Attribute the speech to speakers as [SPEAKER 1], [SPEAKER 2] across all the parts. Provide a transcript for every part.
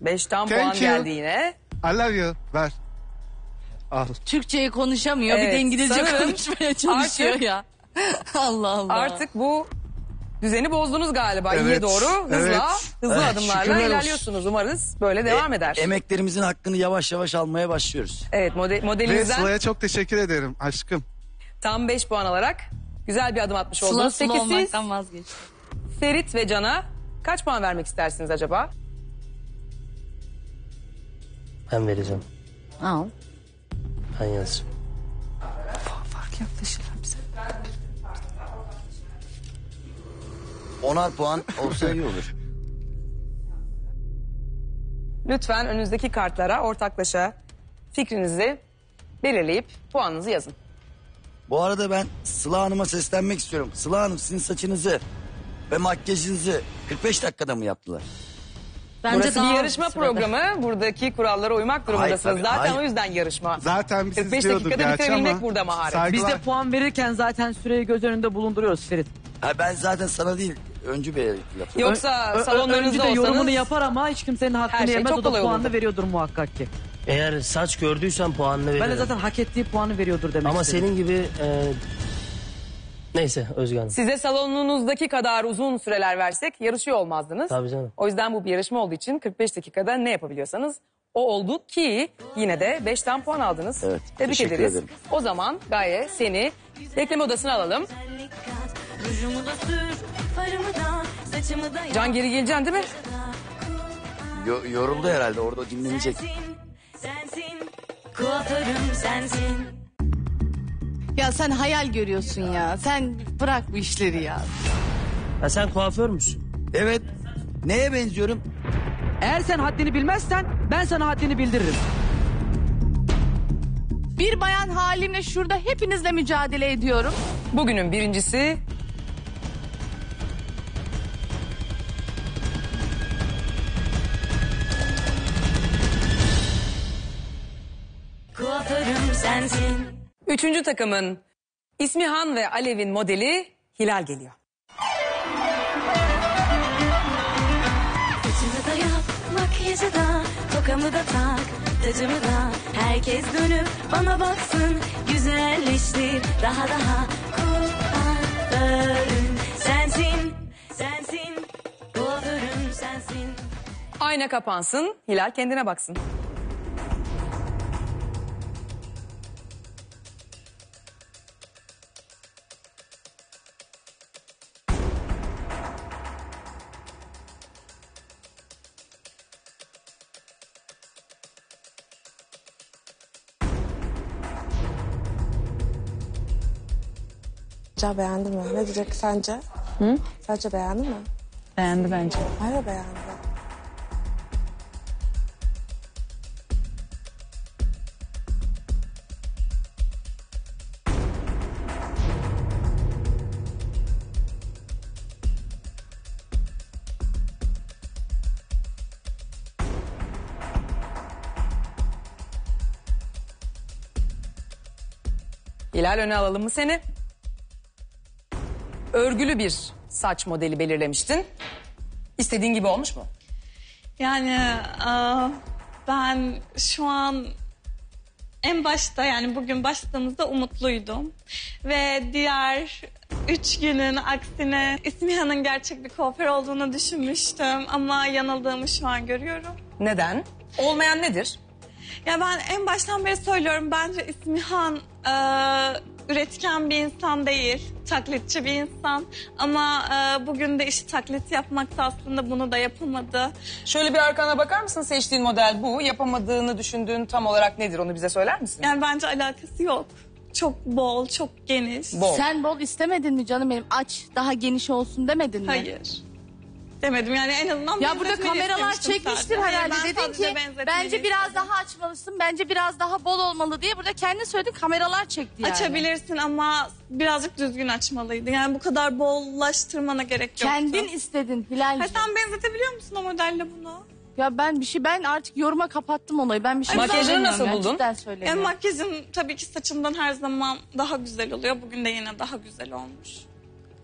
[SPEAKER 1] Beşten
[SPEAKER 2] Thank
[SPEAKER 1] puan
[SPEAKER 2] you.
[SPEAKER 1] geldi yine.
[SPEAKER 2] I love you. Ver. Al.
[SPEAKER 3] Türkçeyi konuşamıyor bir
[SPEAKER 1] Evet,
[SPEAKER 3] de İngilizce
[SPEAKER 1] sanırım
[SPEAKER 3] konuşmaya çalışıyor
[SPEAKER 1] artık-
[SPEAKER 3] ya. Allah Allah.
[SPEAKER 1] Artık bu düzeni bozdunuz galiba. İyiye
[SPEAKER 2] Evet,
[SPEAKER 1] doğru hızla,
[SPEAKER 2] evet.
[SPEAKER 1] hızlı
[SPEAKER 4] Evet,
[SPEAKER 1] adımlarla
[SPEAKER 4] şükürler olsun.
[SPEAKER 1] ilerliyorsunuz. Umarız böyle devam eder.
[SPEAKER 4] E- emeklerimizin hakkını yavaş yavaş almaya başlıyoruz.
[SPEAKER 1] evet mode-
[SPEAKER 2] Ve
[SPEAKER 1] modelinizden
[SPEAKER 2] Sıla'ya çok teşekkür ederim aşkım.
[SPEAKER 1] tam 5 puan alarak güzel bir adım atmış
[SPEAKER 3] Sıla
[SPEAKER 1] oldunuz.
[SPEAKER 3] sıla
[SPEAKER 1] Peki siz
[SPEAKER 3] olmaktan vazgeç.
[SPEAKER 1] Ferit ve Can'a kaç puan vermek istersiniz acaba?
[SPEAKER 5] Ben vereceğim.
[SPEAKER 3] Al.
[SPEAKER 5] Ben yazacağım.
[SPEAKER 3] Fark yaklaşırlar bize.
[SPEAKER 4] Onar puan olsa iyi olur.
[SPEAKER 1] Lütfen önünüzdeki kartlara ortaklaşa fikrinizi belirleyip puanınızı yazın.
[SPEAKER 4] Bu arada ben Sıla Hanım'a seslenmek istiyorum. Sıla Hanım sizin saçınızı ve makyajınızı 45 dakikada mı yaptılar?
[SPEAKER 3] Bence
[SPEAKER 1] Burası
[SPEAKER 3] daha
[SPEAKER 1] bir yarışma
[SPEAKER 3] sürede.
[SPEAKER 1] programı. Buradaki kurallara uymak durumundasınız.
[SPEAKER 4] Hayır, tabii,
[SPEAKER 1] Zaten
[SPEAKER 4] hayır.
[SPEAKER 1] o yüzden yarışma.
[SPEAKER 2] Zaten biz
[SPEAKER 1] 45
[SPEAKER 2] izliyorduk
[SPEAKER 1] dakikada
[SPEAKER 2] gerçi
[SPEAKER 1] bitirebilmek
[SPEAKER 2] ama
[SPEAKER 1] burada maharet.
[SPEAKER 2] saygılar.
[SPEAKER 6] Biz de puan verirken zaten süreyi göz önünde bulunduruyoruz Ferit.
[SPEAKER 4] Ha, ben zaten sana değil öncü bir laf.
[SPEAKER 1] Yoksa
[SPEAKER 6] Ö- ö-
[SPEAKER 1] salonlarınızda
[SPEAKER 6] Önce de
[SPEAKER 1] olsanız
[SPEAKER 6] yorumunu yapar ama hiç kimsenin hakkını
[SPEAKER 1] Her şey
[SPEAKER 6] yemez.
[SPEAKER 1] çok
[SPEAKER 6] O da
[SPEAKER 1] kolay
[SPEAKER 6] puanını
[SPEAKER 1] olurdu.
[SPEAKER 6] veriyordur muhakkak ki.
[SPEAKER 5] Eğer saç gördüysen puanını veririm.
[SPEAKER 6] Ben de zaten hak ettiği puanı veriyordur demek
[SPEAKER 5] Ama
[SPEAKER 6] istedim.
[SPEAKER 5] senin gibi... E... Neyse Özge Hanım.
[SPEAKER 1] size salonunuzdaki kadar uzun süreler versek yarışıyor olmazdınız.
[SPEAKER 5] Tabii canım.
[SPEAKER 1] O yüzden bu bir yarışma olduğu için 45 dakikada ne yapabiliyorsanız o oldu ki yine de 5'ten puan aldınız.
[SPEAKER 4] Evet,
[SPEAKER 1] Tebrik
[SPEAKER 4] teşekkür
[SPEAKER 1] ederiz.
[SPEAKER 4] ederim.
[SPEAKER 1] O zaman Gaye seni bekleme odasına alalım.
[SPEAKER 7] Rujumu da sür, farımı da, saçımı da
[SPEAKER 1] Can geri geleceksin değil mi?
[SPEAKER 4] Yo- yoruldu herhalde orada dinlenecek.
[SPEAKER 7] sensin, sensin, kuaförüm sensin.
[SPEAKER 3] Ya sen hayal görüyorsun ya. Sen bırak bu işleri ya.
[SPEAKER 5] Ha, sen kuaför müsün?
[SPEAKER 4] Evet. Neye benziyorum?
[SPEAKER 6] Eğer sen haddini bilmezsen ben sana haddini bildiririm.
[SPEAKER 3] Bir bayan halimle şurada hepinizle mücadele ediyorum.
[SPEAKER 1] Bugünün birincisi
[SPEAKER 7] Kuaförüm sensin.
[SPEAKER 1] Üçüncü takımın İsmihan ve Alev'in modeli Hilal geliyor.
[SPEAKER 7] Saçımı da yap, makyajı da, tokamı da tak, tacımı da. Herkes dönüp bana baksın, güzelleştir daha daha. Kuaförüm sensin, sensin, kuaförüm sensin.
[SPEAKER 1] Ayna kapansın, Hilal kendine baksın.
[SPEAKER 8] Ca beğendi mi? Ne diyecek sence? Hı? Sence beğendi mi?
[SPEAKER 3] Beğendi bence.
[SPEAKER 8] Hayır beğendi.
[SPEAKER 1] Hilal öne alalım mı seni? Örgülü bir saç modeli belirlemiştin. İstediğin gibi olmuş mu?
[SPEAKER 9] Yani aa, ben şu an en başta yani bugün başladığımızda umutluydum. Ve diğer üç günün aksine İsmihan'ın gerçek bir kuaför olduğunu düşünmüştüm. Ama yanıldığımı şu an görüyorum.
[SPEAKER 1] Neden? Olmayan nedir?
[SPEAKER 9] Ya ben en baştan beri söylüyorum bence İsmihan e, üretken bir insan değil, taklitçi bir insan. Ama e, bugün de işi taklit yapmakta aslında bunu da yapamadı.
[SPEAKER 1] Şöyle bir arkana bakar mısın? Seçtiğin model bu. Yapamadığını düşündüğün tam olarak nedir? Onu bize söyler misin?
[SPEAKER 9] Yani bence alakası yok. Çok bol, çok geniş.
[SPEAKER 1] Bol.
[SPEAKER 3] Sen bol istemedin mi canım benim? Aç daha geniş olsun demedin mi?
[SPEAKER 9] Hayır. Demedim yani en azından
[SPEAKER 3] Ya burada
[SPEAKER 9] benzetmeni
[SPEAKER 3] kameralar
[SPEAKER 9] istemiştim
[SPEAKER 3] çekmiştir
[SPEAKER 9] sadece.
[SPEAKER 3] herhalde.
[SPEAKER 9] Ben
[SPEAKER 3] Dedin
[SPEAKER 9] sadece
[SPEAKER 3] ki
[SPEAKER 9] benzetmeni
[SPEAKER 3] bence biraz
[SPEAKER 9] istedim.
[SPEAKER 3] daha açmalısın. Bence biraz daha bol olmalı diye burada kendi söyledin kameralar çekti yani.
[SPEAKER 9] Açabilirsin ama birazcık düzgün açmalıydı. Yani bu kadar bollaştırmana gerek yoktu.
[SPEAKER 3] Kendin istedin Hilal'cim.
[SPEAKER 9] Ha, sen benzetebiliyor musun o modelle bunu?
[SPEAKER 3] Ya ben bir şey ben artık yoruma kapattım olayı. Ben bir şey
[SPEAKER 1] Makyajını
[SPEAKER 3] söylemiyorum
[SPEAKER 1] nasıl buldun?
[SPEAKER 3] Cidden
[SPEAKER 9] Yani
[SPEAKER 3] söylemiyorum.
[SPEAKER 9] makyajın tabii ki saçımdan her zaman daha güzel oluyor. Bugün de yine daha güzel olmuş.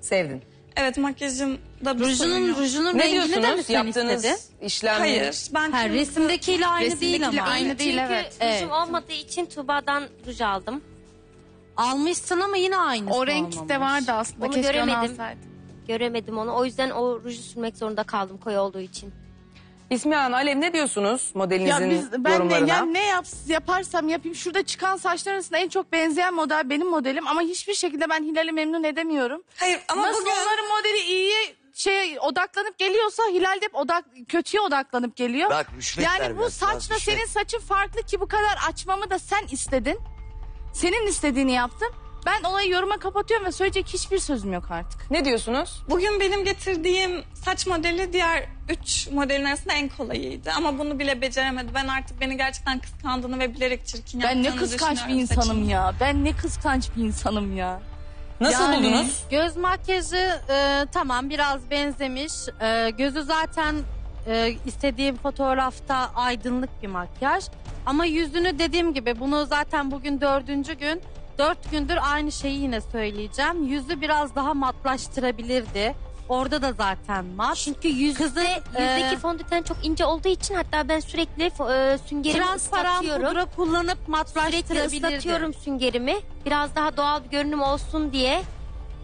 [SPEAKER 1] Sevdin.
[SPEAKER 9] Evet makyajım da bir sorun
[SPEAKER 10] Rujunun,
[SPEAKER 9] yok.
[SPEAKER 10] rujunun
[SPEAKER 1] Ne
[SPEAKER 10] rengini de mi
[SPEAKER 1] diyorsunuz?
[SPEAKER 10] sen
[SPEAKER 1] Yaptığınız
[SPEAKER 10] istedin?
[SPEAKER 1] işlemleri.
[SPEAKER 9] Hayır ben
[SPEAKER 10] Ha,
[SPEAKER 9] kırmızı-
[SPEAKER 10] resimdekiyle aynı değil
[SPEAKER 3] Resimdekiyle
[SPEAKER 10] ama.
[SPEAKER 3] aynı değil
[SPEAKER 11] Çünkü
[SPEAKER 3] evet.
[SPEAKER 11] rujum
[SPEAKER 3] evet.
[SPEAKER 11] olmadığı için Tuğba'dan ruj aldım.
[SPEAKER 10] Almışsın ama yine aynısı
[SPEAKER 3] O renk
[SPEAKER 10] olmamış.
[SPEAKER 3] de vardı aslında.
[SPEAKER 11] Onu
[SPEAKER 3] Keşke onu
[SPEAKER 11] göremedim.
[SPEAKER 3] alsaydım.
[SPEAKER 11] Göremedim onu. O yüzden o ruju sürmek zorunda kaldım koyu olduğu için.
[SPEAKER 1] İsmihan Alev ne diyorsunuz
[SPEAKER 3] Ya
[SPEAKER 1] modelinizin
[SPEAKER 3] biz, ben de
[SPEAKER 1] yorumlarına?
[SPEAKER 3] yani ne yap, yaparsam yapayım şurada çıkan saçlar arasında en çok benzeyen model benim modelim ama hiçbir şekilde ben Hilal'i memnun edemiyorum.
[SPEAKER 9] Hayır ama
[SPEAKER 3] Nasıl
[SPEAKER 9] bugün...
[SPEAKER 3] onların modeli iyiye şey odaklanıp geliyorsa Hilal de hep odak kötüye odaklanıp geliyor.
[SPEAKER 4] Bak rüşvet
[SPEAKER 3] yani bu
[SPEAKER 4] biraz, biraz
[SPEAKER 3] saçla
[SPEAKER 4] rüşvet.
[SPEAKER 3] senin saçın farklı ki bu kadar açmamı da sen istedin. Senin istediğini yaptım. Ben olayı yoruma kapatıyorum ve söyleyecek hiçbir sözüm yok artık.
[SPEAKER 1] Ne diyorsunuz?
[SPEAKER 9] Bugün benim getirdiğim saç modeli diğer üç modelin arasında en kolayıydı. Ama bunu bile beceremedi. Ben artık beni gerçekten kıskandığını ve bilerek çirkin
[SPEAKER 3] Ben ne
[SPEAKER 9] yaptığını
[SPEAKER 3] kıskanç bir
[SPEAKER 9] düşünüyorum
[SPEAKER 3] insanım
[SPEAKER 9] saçımı.
[SPEAKER 3] ya. Ben ne kıskanç bir insanım ya.
[SPEAKER 1] Nasıl
[SPEAKER 3] Yani-
[SPEAKER 1] buldunuz?
[SPEAKER 10] Göz makyajı e, tamam biraz benzemiş. E, gözü zaten e, istediğim fotoğrafta aydınlık bir makyaj. Ama yüzünü dediğim gibi bunu zaten bugün dördüncü gün. Dört gündür aynı şeyi yine söyleyeceğim. Yüzü biraz daha matlaştırabilirdi. Orada da zaten mat.
[SPEAKER 11] Çünkü yüzde,
[SPEAKER 10] Kızın,
[SPEAKER 11] yüzdeki
[SPEAKER 10] e,
[SPEAKER 11] fondöten çok ince olduğu için hatta ben sürekli e, süngerimi
[SPEAKER 10] Transparan
[SPEAKER 11] ıslatıyorum.
[SPEAKER 10] pudra kullanıp
[SPEAKER 11] Sürekli
[SPEAKER 10] matlaştırabilirdi.
[SPEAKER 11] ıslatıyorum süngerimi. Biraz daha doğal bir görünüm olsun diye.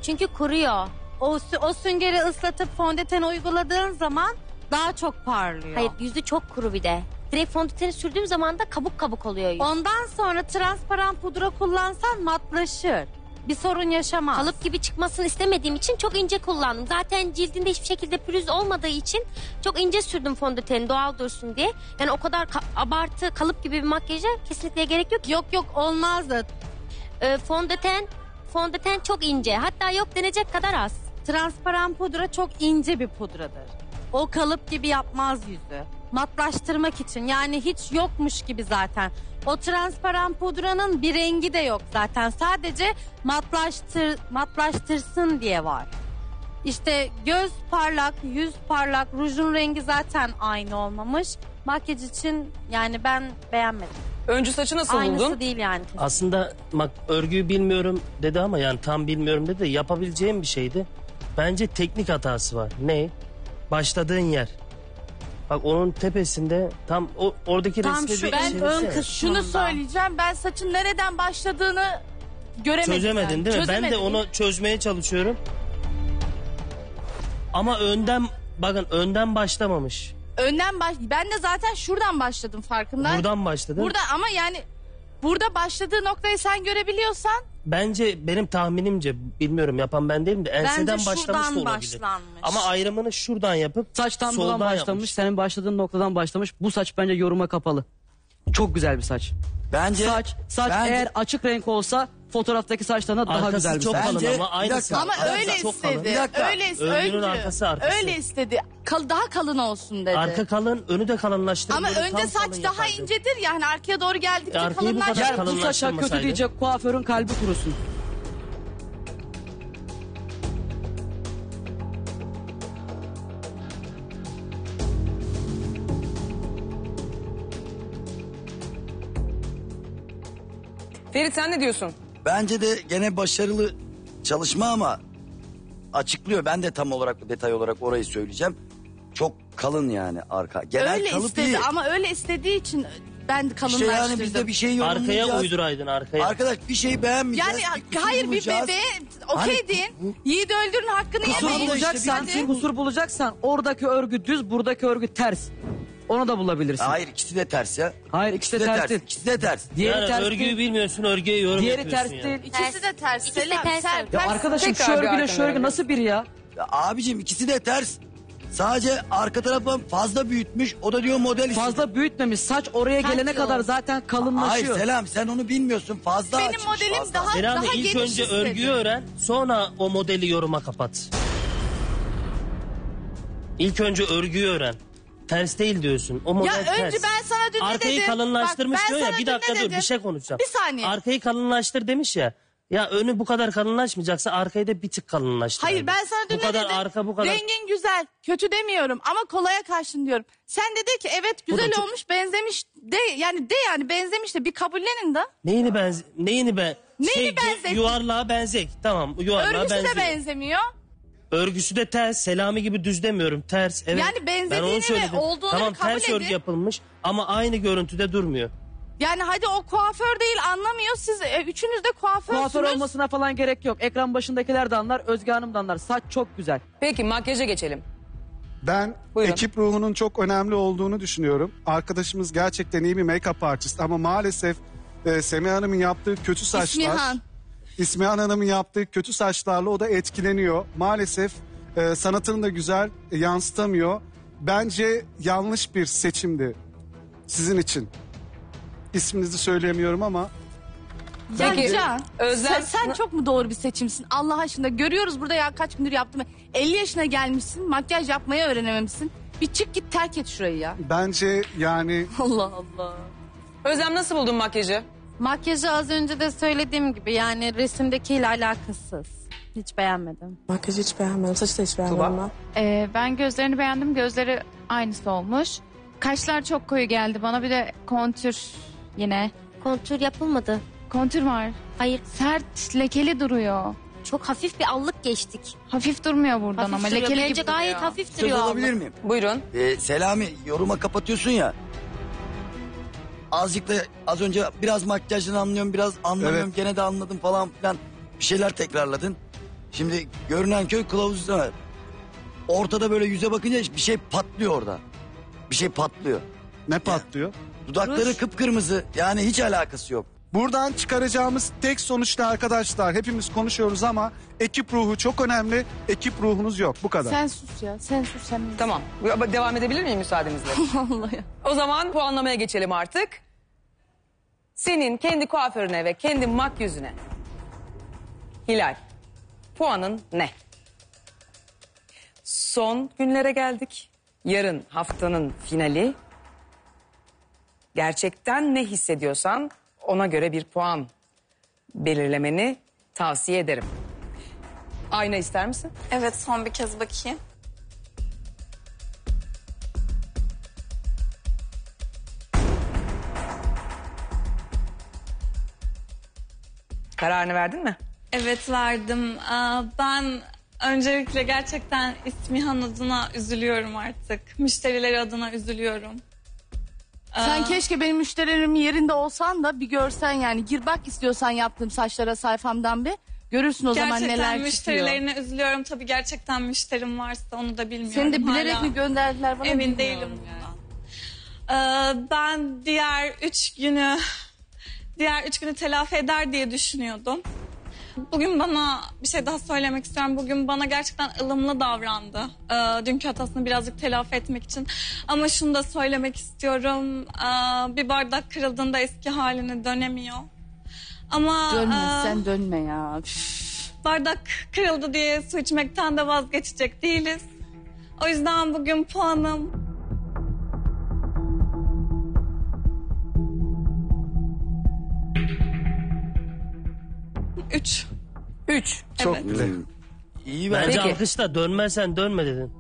[SPEAKER 11] Çünkü kuruyor.
[SPEAKER 10] O, sü- o süngeri ıslatıp fondöten uyguladığın zaman daha çok parlıyor.
[SPEAKER 11] Hayır yüzü çok kuru bir de. Direkt fondöteni sürdüğüm zaman da kabuk kabuk oluyor yüz.
[SPEAKER 10] Ondan sonra transparan pudra kullansan matlaşır. Bir sorun yaşamaz.
[SPEAKER 11] Kalıp gibi çıkmasını istemediğim için çok ince kullandım. Zaten cildinde hiçbir şekilde pürüz olmadığı için çok ince sürdüm fondöteni doğal dursun diye. Yani o kadar ka- abartı kalıp gibi bir makyaja kesinlikle gerek yok.
[SPEAKER 10] Yok yok olmazdı.
[SPEAKER 11] Ee, fondöten fondöten çok ince. Hatta yok denecek kadar az.
[SPEAKER 10] Transparan pudra çok ince bir pudradır. O kalıp gibi yapmaz yüzü. Matlaştırmak için yani hiç yokmuş gibi zaten. O transparan pudranın bir rengi de yok zaten. Sadece matlaştır, matlaştırsın diye var. İşte göz parlak, yüz parlak, rujun rengi zaten aynı olmamış. Makyaj için yani ben beğenmedim.
[SPEAKER 1] Öncü saçı nasıl
[SPEAKER 10] Aynısı
[SPEAKER 1] buldun?
[SPEAKER 10] değil yani.
[SPEAKER 5] Aslında bak örgüyü bilmiyorum dedi ama yani tam bilmiyorum dedi de yapabileceğim bir şeydi. Bence teknik hatası var. Ne? Başladığın yer. Bak onun tepesinde tam o oradaki
[SPEAKER 10] Tam
[SPEAKER 5] resmi
[SPEAKER 10] şu
[SPEAKER 5] bir
[SPEAKER 10] ben
[SPEAKER 5] çevirsene.
[SPEAKER 10] ön kısmında.
[SPEAKER 3] Şunu söyleyeceğim ben saçın nereden başladığını göremedim.
[SPEAKER 5] Çözemedin
[SPEAKER 3] ben.
[SPEAKER 5] değil mi? Ben de
[SPEAKER 3] Çözemedim.
[SPEAKER 5] onu çözmeye çalışıyorum. Ama önden bakın önden başlamamış.
[SPEAKER 3] Önden baş... Ben de zaten şuradan başladım farkında.
[SPEAKER 5] Buradan başladı.
[SPEAKER 3] Burada ama yani burada başladığı noktayı sen görebiliyorsan
[SPEAKER 5] Bence benim tahminimce bilmiyorum yapan ben değilim de enseden
[SPEAKER 10] Bence
[SPEAKER 5] başlamış
[SPEAKER 10] şuradan
[SPEAKER 5] da olabilir.
[SPEAKER 10] başlanmış.
[SPEAKER 5] Ama ayrımını şuradan yapıp
[SPEAKER 6] Saçtan
[SPEAKER 5] soldan
[SPEAKER 6] buradan başlamış.
[SPEAKER 5] yapmış.
[SPEAKER 6] Senin başladığın noktadan başlamış. Bu saç bence yoruma kapalı. Çok güzel bir saç.
[SPEAKER 4] Bence
[SPEAKER 6] Saç, saç
[SPEAKER 4] bence-
[SPEAKER 6] eğer açık renk olsa fotoğraftaki saçlarına daha güzel bir
[SPEAKER 5] çok
[SPEAKER 6] saç.
[SPEAKER 5] kalın
[SPEAKER 4] Bence-
[SPEAKER 5] ama aynısı.
[SPEAKER 4] dakika.
[SPEAKER 3] ama öyle
[SPEAKER 5] çok kalın.
[SPEAKER 3] istedi.
[SPEAKER 4] Bir dakika.
[SPEAKER 3] Öyle
[SPEAKER 5] Örgünün
[SPEAKER 3] öncü.
[SPEAKER 5] arkası, arkası.
[SPEAKER 3] Öyle istedi. Kal, daha kalın olsun dedi.
[SPEAKER 5] Arka kalın, önü de kalınlaştırın.
[SPEAKER 3] ama
[SPEAKER 5] tam
[SPEAKER 3] saç
[SPEAKER 5] kalın
[SPEAKER 3] daha
[SPEAKER 5] yapardı.
[SPEAKER 3] incedir yani arkaya doğru geldikçe kalınlaşır.
[SPEAKER 6] Gel bu saça kötü diyecek kuaförün kalbi kurusun.
[SPEAKER 1] Ferit sen ne diyorsun?
[SPEAKER 4] Bence de gene başarılı çalışma ama açıklıyor. Ben de tam olarak detay olarak orayı söyleyeceğim. Çok kalın yani arka. Genel
[SPEAKER 3] öyle
[SPEAKER 4] kalıp
[SPEAKER 3] istedi
[SPEAKER 4] değil.
[SPEAKER 3] ama öyle istediği için ben
[SPEAKER 4] İşte
[SPEAKER 3] kalınlaştırdım.
[SPEAKER 4] yani biz de bir şey yorumlayacağız.
[SPEAKER 5] Arkaya uyduraydın arkaya.
[SPEAKER 4] Arkadaş bir şey beğenmeyeceğiz.
[SPEAKER 3] yani
[SPEAKER 4] bir kusur
[SPEAKER 3] hayır bir
[SPEAKER 4] bulacağız.
[SPEAKER 3] bebeğe
[SPEAKER 4] Hani
[SPEAKER 3] okey deyin. Yiğit öldürün hakkını
[SPEAKER 6] Kusur
[SPEAKER 3] yemeyin.
[SPEAKER 6] bulacaksan,
[SPEAKER 4] bir-
[SPEAKER 6] kusur bulacaksan oradaki örgü düz, buradaki örgü ters. Onu da bulabilirsin.
[SPEAKER 4] Hayır ikisi de ters ya.
[SPEAKER 6] Hayır ikisi de ters değil.
[SPEAKER 4] İkisi de ters.
[SPEAKER 6] Diğeri
[SPEAKER 5] yani
[SPEAKER 6] ters
[SPEAKER 5] örgüyü
[SPEAKER 6] değil.
[SPEAKER 5] bilmiyorsun, örgüye yorum
[SPEAKER 6] Diğeri
[SPEAKER 5] yapıyorsun
[SPEAKER 6] ters
[SPEAKER 5] yani.
[SPEAKER 6] değil.
[SPEAKER 3] İkisi de ters.
[SPEAKER 11] İkisi de
[SPEAKER 3] Selam.
[SPEAKER 11] ters
[SPEAKER 3] Sen-.
[SPEAKER 6] Ya
[SPEAKER 3] ters-
[SPEAKER 6] arkadaşım
[SPEAKER 1] Tekrar
[SPEAKER 6] şu
[SPEAKER 1] bir
[SPEAKER 6] örgüyle şu örgü nasıl bir ya?
[SPEAKER 4] Ya abicim ikisi de ters. Sadece arka tarafı fazla büyütmüş. O da diyor model istedi.
[SPEAKER 6] Fazla büyütmemiş. Saç oraya gelene
[SPEAKER 11] yıl
[SPEAKER 6] kadar zaten
[SPEAKER 4] Hayır
[SPEAKER 6] kalınlaşıyor.
[SPEAKER 4] Selam sen onu bilmiyorsun. Fazla
[SPEAKER 3] Benim
[SPEAKER 4] açmış,
[SPEAKER 3] modelim
[SPEAKER 4] fazla.
[SPEAKER 3] daha
[SPEAKER 5] Selami
[SPEAKER 3] daha
[SPEAKER 5] ilk
[SPEAKER 3] geniş
[SPEAKER 5] önce
[SPEAKER 3] istedim.
[SPEAKER 5] örgüyü öğren, sonra o modeli yoruma kapat. İlk önce örgüyü öğren. Ters değil diyorsun. O model
[SPEAKER 3] Ya
[SPEAKER 5] ters.
[SPEAKER 3] önce ben sana dün ne
[SPEAKER 5] Arkayı
[SPEAKER 3] dedim?
[SPEAKER 5] kalınlaştırmış
[SPEAKER 3] Bak, ben
[SPEAKER 5] diyor ya
[SPEAKER 3] sana
[SPEAKER 5] bir
[SPEAKER 3] dün
[SPEAKER 5] dakika
[SPEAKER 3] ne
[SPEAKER 5] dur
[SPEAKER 3] dedim?
[SPEAKER 5] bir şey konuşacağım.
[SPEAKER 3] Bir saniye.
[SPEAKER 5] Arkayı kalınlaştır demiş ya. Ya önü bu kadar kalınlaşmayacaksa arkayı da bir tık kalınlaştır.
[SPEAKER 3] Hayır ben sana dün
[SPEAKER 5] Bu
[SPEAKER 3] ne
[SPEAKER 5] kadar
[SPEAKER 3] dedim?
[SPEAKER 5] arka bu kadar.
[SPEAKER 3] Rengin güzel. Kötü demiyorum ama kolaya karşın diyorum. Sen de de ki evet
[SPEAKER 5] da
[SPEAKER 3] güzel
[SPEAKER 5] çok-
[SPEAKER 3] olmuş benzemiş de yani de yani benzemiş de bir kabullenin de.
[SPEAKER 5] Neyini benz neyini ben
[SPEAKER 3] Neyini
[SPEAKER 5] şey,
[SPEAKER 3] benzet-
[SPEAKER 5] yuvarlığa benzek. Tamam yuvarlığa
[SPEAKER 3] Örgüsü
[SPEAKER 5] benziyor.
[SPEAKER 3] de benzemiyor.
[SPEAKER 5] Örgüsü de ters. Selami gibi düz demiyorum. Ters. Evet.
[SPEAKER 3] Yani benzediğini
[SPEAKER 5] Ben onu
[SPEAKER 3] ve
[SPEAKER 5] söyledim.
[SPEAKER 3] olduğunu
[SPEAKER 5] Tamam
[SPEAKER 3] kabul
[SPEAKER 5] ters örgü
[SPEAKER 3] edin.
[SPEAKER 5] yapılmış ama aynı görüntüde durmuyor.
[SPEAKER 3] Yani hadi o kuaför değil anlamıyor. Siz e, üçünüz de kuaförsünüz.
[SPEAKER 6] Kuaför olmasına falan gerek yok. Ekran başındakiler de anlar, Özge Hanım da anlar. Saç çok güzel.
[SPEAKER 1] Peki makyaja geçelim.
[SPEAKER 2] Ben
[SPEAKER 1] Buyurun.
[SPEAKER 2] ekip ruhunun çok önemli olduğunu düşünüyorum. Arkadaşımız gerçekten iyi bir make-up artist ama maalesef e, Semih Hanım'ın yaptığı kötü saçlar...
[SPEAKER 3] İsmihan.
[SPEAKER 2] İsmihan Hanım'ın yaptığı kötü saçlarla o da etkileniyor. Maalesef e, sanatını da güzel e, yansıtamıyor. Bence yanlış bir seçimdi sizin için. İsminizi söyleyemiyorum ama
[SPEAKER 3] Ya
[SPEAKER 1] Peki,
[SPEAKER 3] Can,
[SPEAKER 1] Özlem-
[SPEAKER 3] sen, sen çok mu doğru bir seçimsin? Allah aşkına görüyoruz burada ya kaç gündür yaptım. 50 yaşına gelmişsin makyaj yapmayı öğrenememişsin. Bir çık git terk et şurayı ya.
[SPEAKER 2] bence yani
[SPEAKER 3] Allah Allah.
[SPEAKER 1] Özlem nasıl buldun makyajı?
[SPEAKER 10] Makyajı az önce de söylediğim gibi yani resimdekiyle alakasız. Hiç beğenmedim.
[SPEAKER 8] Makyajı hiç beğenmedim. Saçı da hiç beğenmedim ben.
[SPEAKER 12] Ee, ben gözlerini beğendim. Gözleri aynısı olmuş. Kaşlar çok koyu geldi bana. Bir de kontür yine.
[SPEAKER 11] Kontür yapılmadı.
[SPEAKER 12] Kontür var.
[SPEAKER 11] Hayır
[SPEAKER 12] Sert, lekeli duruyor.
[SPEAKER 11] çok hafif bir allık geçtik.
[SPEAKER 12] Hafif durmuyor buradan
[SPEAKER 11] Hafif
[SPEAKER 12] ama lekeli
[SPEAKER 11] Bence
[SPEAKER 12] gibi
[SPEAKER 11] gayet
[SPEAKER 12] duruyor.
[SPEAKER 11] hafif
[SPEAKER 4] Söz
[SPEAKER 11] duruyor
[SPEAKER 4] alabilir
[SPEAKER 11] allık.
[SPEAKER 4] miyim?
[SPEAKER 1] Buyurun.
[SPEAKER 4] Ee, Selami yoruma kapatıyorsun ya. Azıcık da az önce biraz makyajını anlıyorum biraz anlamıyorum
[SPEAKER 2] Evet.
[SPEAKER 4] gene de anladım falan filan bir şeyler tekrarladın. Şimdi görünen köy kılavuz istemez. Ortada böyle yüze bakınca bir şey patlıyor orada. Bir şey patlıyor.
[SPEAKER 2] ne patlıyor?
[SPEAKER 4] Dudakları kıpkırmızı yani hiç alakası yok.
[SPEAKER 2] Buradan çıkaracağımız tek sonuçta arkadaşlar hepimiz konuşuyoruz ama ekip ruhu çok önemli. Ekip ruhunuz yok bu kadar.
[SPEAKER 3] Sen sus ya sen sus sen.
[SPEAKER 1] Tamam. Devam edebilir miyim müsaadenizle?
[SPEAKER 3] Allah ya.
[SPEAKER 1] o zaman puanlamaya geçelim artık. Senin kendi kuaförüne ve kendi makyözüne. Hilal. Puanın ne? Son günlere geldik. Yarın haftanın finali. Gerçekten ne hissediyorsan ona göre bir puan belirlemeni tavsiye ederim. Ayna ister misin?
[SPEAKER 9] Evet son bir kez bakayım.
[SPEAKER 1] Kararını verdin mi?
[SPEAKER 9] Evet verdim. Aa, Ben öncelikle gerçekten İsmihan adına üzülüyorum artık. Müşterileri adına üzülüyorum.
[SPEAKER 3] Sen keşke benim müşterilerimin yerinde olsan da bir görsen yani. Gir bak istiyorsan yaptığım saçlara sayfamdan bir. Görürsün o zaman
[SPEAKER 9] Gerçekten
[SPEAKER 3] neler çıkıyor.
[SPEAKER 9] müşterilerine üzülüyorum. Tabii gerçekten müşterim varsa onu da bilmiyorum.
[SPEAKER 3] Seni de bilerek
[SPEAKER 9] hala.
[SPEAKER 3] mi gönderdiler bana
[SPEAKER 9] Emin
[SPEAKER 3] bilmiyorum
[SPEAKER 9] değilim
[SPEAKER 3] yani.
[SPEAKER 9] bundan. Ee, ben diğer üç günü diğer üç günü telafi eder diye düşünüyordum. Bugün bana bir şey daha söylemek istiyorum. Bugün bana gerçekten ılımlı davrandı. Ee, dünkü hatasını birazcık telafi etmek için. Ama şunu da söylemek istiyorum. Ee, bir bardak kırıldığında eski haline dönemiyor. Ama
[SPEAKER 3] Dönme
[SPEAKER 9] e,
[SPEAKER 3] sen dönme ya. Üf.
[SPEAKER 9] bardak kırıldı diye su içmekten de vazgeçecek değiliz. O yüzden bugün puanım üç.
[SPEAKER 1] Üç.
[SPEAKER 2] Çok
[SPEAKER 9] Evet.
[SPEAKER 2] bile.
[SPEAKER 4] Hmm. İyi ben.
[SPEAKER 5] Bence
[SPEAKER 1] Peki.
[SPEAKER 5] alkışla dönmezsen dönme dedin.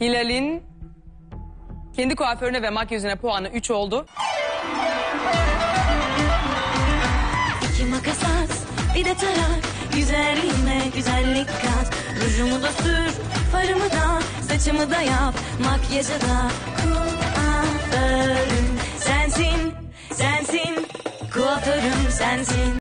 [SPEAKER 1] Hilal'in kendi kuaförüne ve makyözüne puanı 3 oldu.
[SPEAKER 7] İki makas at, bir de tarak. Güzelliğime güzellik kat. Rujumu da sür, farımı da, saçımı da yap. Makyajı da kuaförüm sensin, sensin. Kuaförüm sensin.